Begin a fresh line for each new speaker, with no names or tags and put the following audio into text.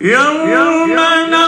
يوم نطوي